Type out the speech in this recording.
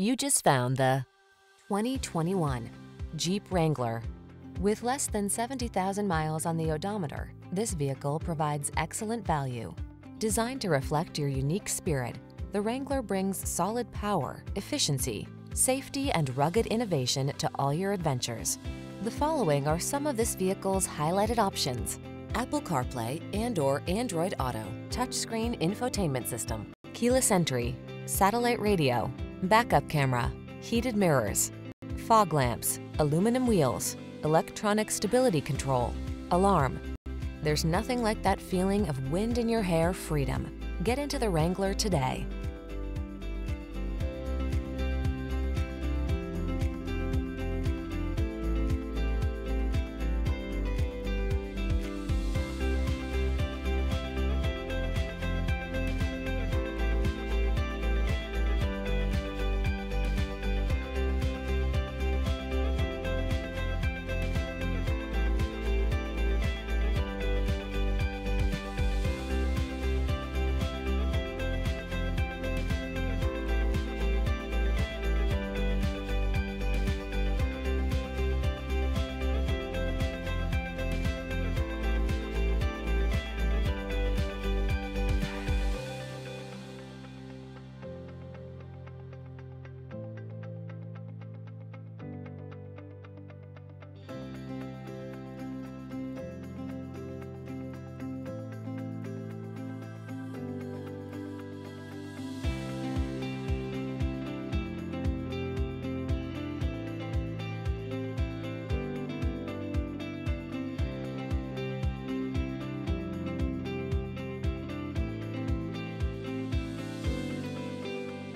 You just found the 2021 Jeep Wrangler. With less than 70,000 miles on the odometer, this vehicle provides excellent value. Designed to reflect your unique spirit, the Wrangler brings solid power, efficiency, safety, and rugged innovation to all your adventures. The following are some of this vehicle's highlighted options. Apple CarPlay and or Android Auto, touchscreen infotainment system, keyless entry, satellite radio, backup camera, heated mirrors, fog lamps, aluminum wheels, electronic stability control, alarm. There's nothing like that feeling of wind in your hair freedom. Get into the Wrangler today.